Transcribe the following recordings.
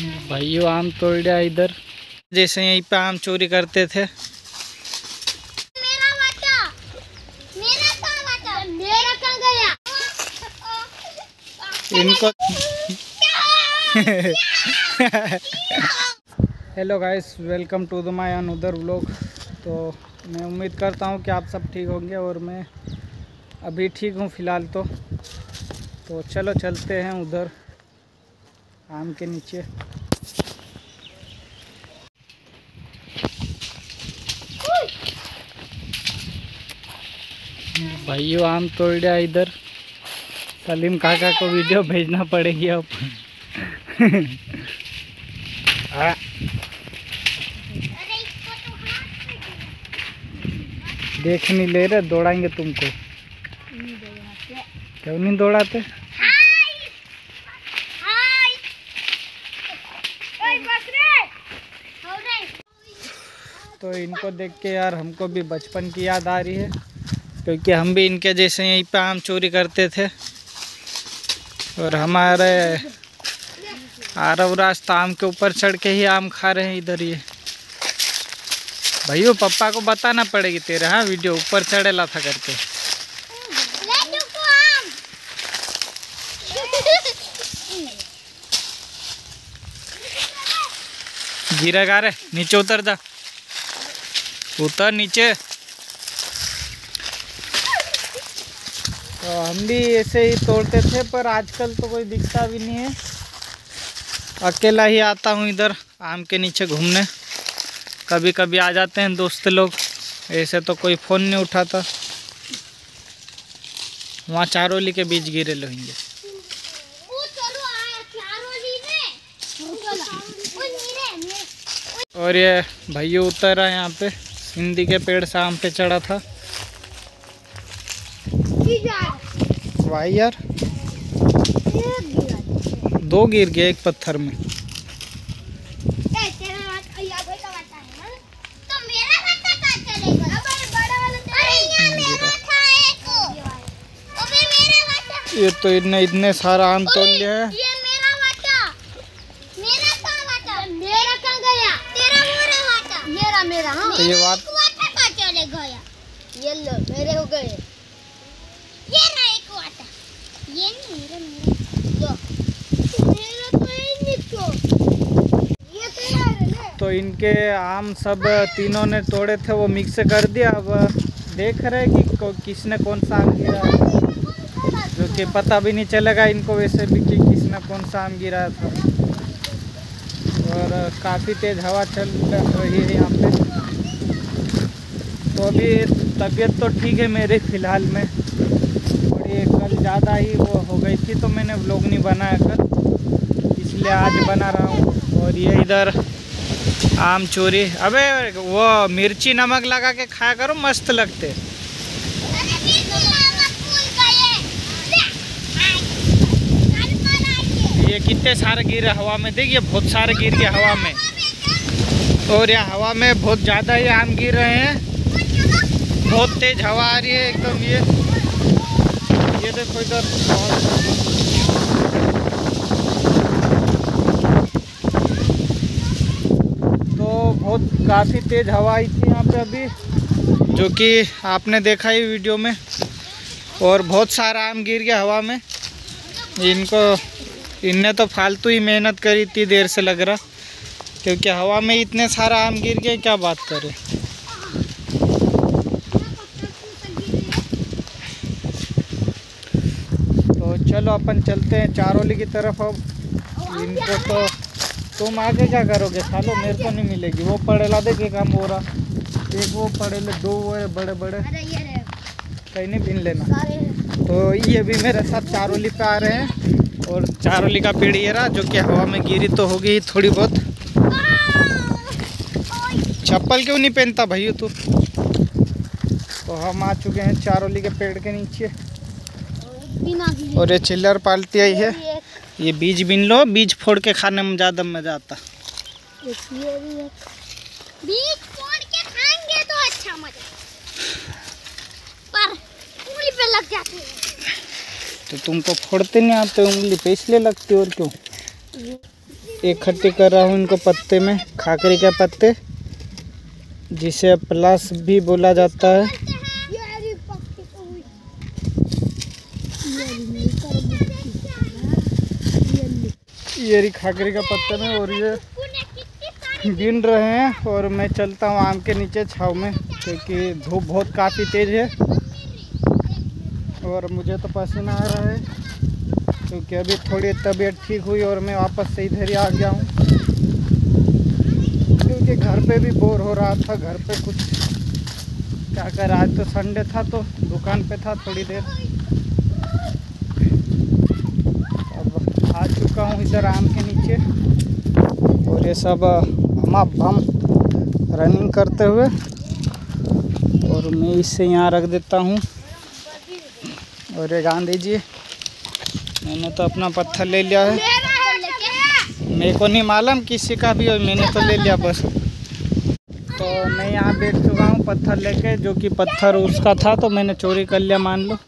भाइयों आम तोड़ लिया इधर। जैसे यहीं पे आम चोरी करते थे। मेरा वाटा मेरा वाटा मेरा कहाँ गया? इनको hello guys welcome to the my another vlog तो मैं उम्मीद करता हूँ कि आप सब ठीक होंगे और मैं अभी ठीक हूँ फ़िलहाल तो। तो चलो चलते हैं उधर आम के नीचे। भाइयों, आम तोड़ लिया इधर। सलीम काका को वीडियो भेजना पड़ेगी अब। देख नहीं ले रहे, दौड़ाएँगे तुमको। क्यों नहीं दौड़ाते? तो इनको देख के यार हमको भी बचपन की याद आ रही है। क्योंकि हम भी इनके जैसे यहीं पर आम चोरी करते थे। और हमारे आरव रास्ता आम के ऊपर चढ़ के ही आम खा रहे हैं इधर ये। भैया, पप्पा को बताना पड़ेगी तेरे हाँ वीडियो ऊपर चढ़ेला था करके। ले चुको आम गिरेगा रे, नीचे उतर जा। उतर नीचे तो हम भी ऐसे ही तोड़ते थे, पर आजकल तो कोई दिखता भी नहीं है। अकेला ही आता हूँ इधर, आम के नीचे घूमने। कभी कभी आ जाते हैं दोस्त लोग, ऐसे तो कोई फ़ोन नहीं उठाता। वहाँ चारोली के बीच गिरे लोहेंगे। और ये भैया उतर है यहाँ पे हिंदी के पेड़ से आम पे चढ़ा था। भाई यार। दो गिर गए एक पत्थर में। ये तो इतने इतने सारा आम तोड़ लिया है। ये मेरा वाटा मेरा मेरा कहाँ गया? तेरा मेरा वाटा मेरा मेरा हाँ। तो ये बात गया ये लो मेरे हो गए ये ना एक वाटा ये नहीं मेरा मेरा लो मेरा तो है नहीं तो ये तेरा है ले तो इनके आम सब तीनों ने तोड़े थे, वो मिक्स कर दिया। अब देख रहे कि किसने कौन सा आम गिरा। जो कि पता भी नहीं चलेगा इनको वैसे भी कि किसने कौन सा आम गिराया था। और काफ़ी तेज़ हवा चल रही है यहाँ पे। तो अभी तबीयत तो ठीक है मेरे फ़िलहाल में। ये कल ज़्यादा ही वो हो गई थी तो मैंने व्लॉग नहीं बनाया कल। इसलिए आज बना रहा हूँ। और ये इधर आम चोरी। अबे, वो मिर्ची नमक लगा के खाया करो, मस्त लगते। ये कितने सारे गिर हवा में? देखिए, बहुत सारे गिर गए हवा में। और यहाँ हवा में बहुत ज़्यादा ही आम गिर रहे हैं। बहुत तेज हवा आ रही है एकदम ये। ये देखो इधर तो बहुत काफ़ी तेज हवा आई थी यहाँ पे अभी, जो कि आपने देखा ही वीडियो में। और बहुत सारा आम गिर गया हवा में। इनको, इनने तो फालतू ही मेहनत करी, इतनी देर से लग रहा। क्योंकि हवा में इतने सारा आम गिर गए, क्या बात करें। तो चलो, अपन चलते हैं चारोली की तरफ़ अब। इनको तो तुम आगे क्या करोगे? सालो मेरे को नहीं मिलेगी। वो पड़ेला देख एक आम हो रहा एक वो पड़ेले दो वो है बड़े बड़े। कहीं नहीं बिन लेना। तो ये भी मेरे साथ चारोली पे आ रहे हैं। और चारोली का पेड़ ये रहा जो कि हवा में गिरी तो होगी ही थोड़ी बहुत। चप्पल क्यों नहीं पहनता भैया तू? तो हम आ चुके हैं चारोली के पेड़ के नीचे। और ये चिल्लर पालती आई है। ये बीज बिन लो बीज फोड़ के खाने में ज़्यादा मज़ा आता। है। बीज तोड़ के खाएँगे तो अच्छा मज़ा। पर उंगली पे लग जाते हैं। तो तुमको फोड़ते नहीं आते उंगली पे इसलिए लगती और क्यों? इकट्ठी कर रहा हूँ इनको पत्ते में खाकरी के पत्ते जिसे प्लस भी बोला जाता है। ये रही खाकरी का पत्ते है और ये गिन रहे हैं और मैं चलता हूँ आम के नीचे छाव में, क्योंकि धूप बहुत काफ़ी तेज़ है। और मुझे तो पसीना आ रहा है, क्योंकि अभी थोड़ी तबीयत ठीक हुई और मैं वापस से इधर ही आ गया हूँ। क्योंकि घर पे भी बोर हो रहा था, घर पे कुछ क्या कर, आज तो संडे था तो दुकान पे था थोड़ी देर अब आ चुका हूँ इधर आम के नीचे। और ये सब हम हम रनिंग करते हुए, और मैं इसे यहाँ रख देता हूँ। और ये गांधी जी, मैंने तो अपना पत्थर ले लिया है। मेरे को नहीं मालूम किसी का भी, और मैंने तो ले लिया बस। तो मैं यहाँ बैठ चुका हूँ पत्थर लेके, जो कि पत्थर उसका था तो मैंने चोरी कर लिया, मान लो।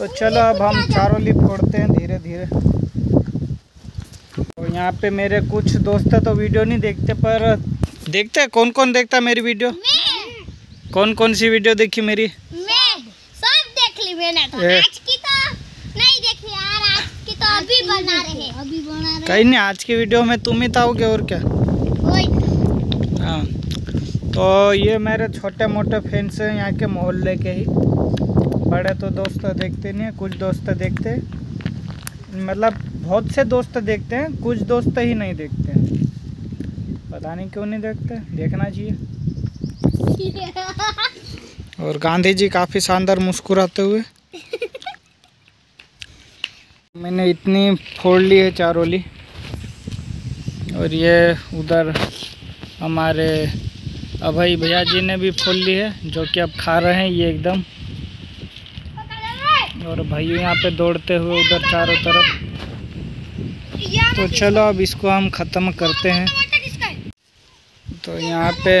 तो चलो अब हम चारों लिप फोड़ते हैं धीरे धीरे। तो यहाँ पे मेरे कुछ दोस्त तो वीडियो नहीं देखते पर देखते हैं कौन कौन देखता मेरी वीडियो? कौन कौन सी वीडियो देखी मेरी? सब देख ली मैंने तो। आज की तो नहीं देखी यार आज की तो अभी बना रहे। अभी बना रहे। कहीं नहीं आज की वीडियो में तुम ही ताओगे और क्या? हाँ। तो ये मेरे छोटे मोटे फैंस हैं यहाँ के मोहल्ले के ही। बड़े तो दोस्त देखते नहीं हैं कुछ दोस्त देखते मतलब बहुत से दोस्त देखते हैं कुछ दोस्त ही नहीं देखते हैं। पता नहीं क्यों नहीं देखते देखना चाहिए। और गांधी जी काफ़ी शानदार मुस्कुराते हुए। मैंने इतनी फोड़ ली है चारोली और ये उधर हमारे अभय भैया जी ने भी फोड़ ली है जो कि अब खा रहे हैं ये एकदम। और भाइयों यहाँ पे दौड़ते हुए उधर चारों तरफ़। तो चलो अब इसको हम ख़त्म करते हैं। तो यहाँ पे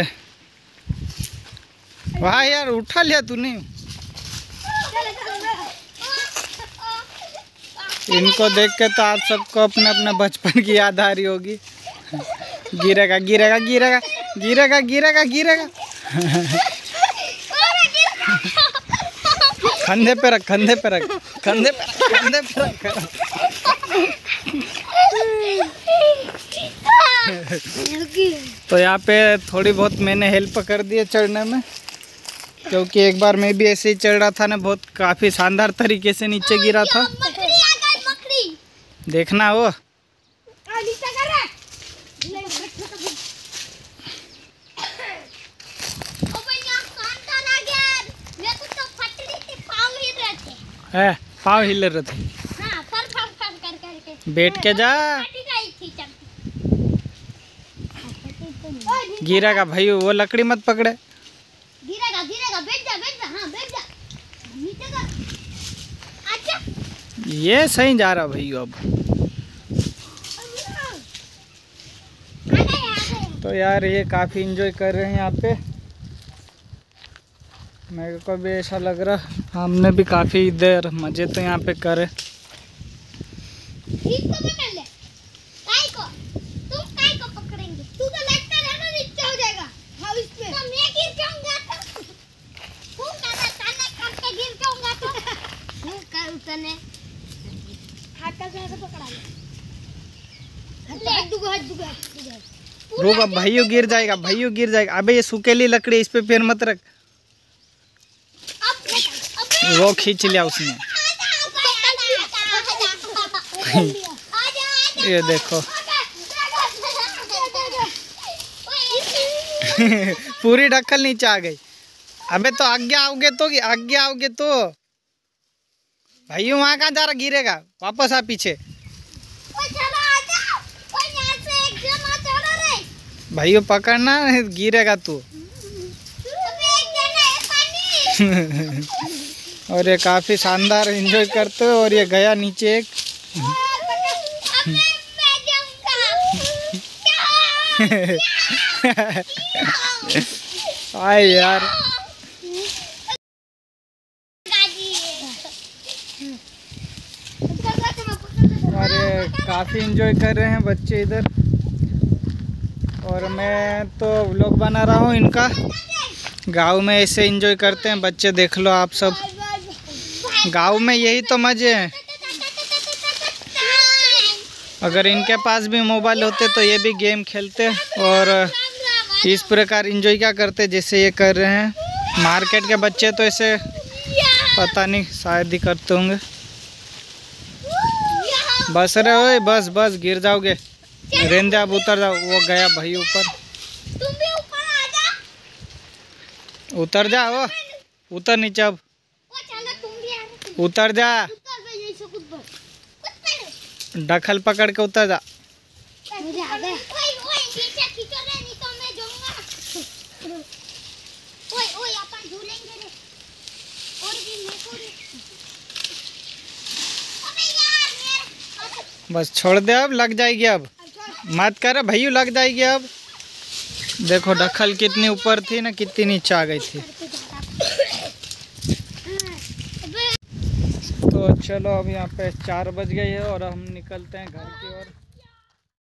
वाह यार, उठा लिया तूने। इनको देख के तो आप सबको अपने अपने बचपन की याद आ रही होगी। गिरेगा गिरेगा गिरेगा गिरेगा गिरेगा गिरेगा। कंधे पे रख कंधे पे रख कंधे पे कंधे पे रख। तो यहाँ पे थोड़ी बहुत मैंने हेल्प कर दी है चढ़ने में क्योंकि एक बार मैं भी ऐसे ही चढ़ रहा था ना बहुत काफ़ी शानदार तरीके से नीचे गिरा था। देखना वो नीचे कर रहा नहीं ओ भैया कांटा ना गया मेरे को तो फट रही थी पाँव ही रहते है पाँव हिले रहे थे। हाँ फर फर फर कर करके बैठ के जा। चल। गिरेगा भाई वो लकड़ी मत पकड़े। गिरेगा गिरेगा बैठ जा बैठ जा हाँ बैठ जा। नीचे कर। अच्छा। ये सही जा रहा भाई अब। तो यार ये काफ़ी इंजॉय कर रहे हैं यहाँ पे। मेरे को भी ऐसा लग रहा हमने भी काफ़ी देर मज़े तो यहाँ पे करे। ठीक पकड़ ले। काय को? तुम काय को पकड़ेंगे? लगता ना नीचे जाएगा। इसमें। मैं गिर जाऊँगा कहना ताने करके गिर जाऊँगा कर उसने हाथ से ऐसे पकड़ा ले। हाथ दुगो हाथ दुगो हाथ दुगो रुक अब भाइयों गिर जाएगा भाइयों गिर जाएगा। अबे ये सूखेली लकड़ी इस पे पैर मत रख। वो खींच लिया उसने। ये देखो। पूरी ढक्कल नीचे आ गई। अबे तो आगे आओगे तो आगे आओगे तो। भाइयों वहाँ कहाँ जा रहा गिरेगा? वापस आ पीछे। भाइयों पकड़ना गिरेगा तू। और ये काफ़ी शानदार एंजॉय करते हो और ये गया नीचे एक। आए यार। और ये काफ़ी इंजॉय कर रहे हैं बच्चे इधर। और मैं तो व्लॉग बना रहा हूँ इनका। गाँव में ऐसे इंजॉय करते हैं। बच्चे देख लो आप सब। गाँव में यही तो मज़े हैं। अगर इनके पास भी मोबाइल होते तो ये भी गेम खेलते और इस प्रकार इंजॉय क्या करते जैसे ये कर रहे हैं। मार्केट के बच्चे तो ऐसे पता नहीं, शायद ही करते होंगे। बस रे ओए, बस बस, गिर जाओगे। रेंदे अब उतर जाओ। वो गया भाई ऊपर। उतर जाओ उतर नीचे अब ओ चलो तुम भी आ रहे उतर जा। ढकल पकड़ के उतर जा। बस छोड़ दे अब, लग जाएगी अब। मत कर, भैया लग जाएगी अब। देखो ढकल कितनी ऊपर थी ना, कितनी नीचे आ गई थी अबे तो चलो अब यहाँ पे चार बज गई है और हम निकलते हैं घर की ओर।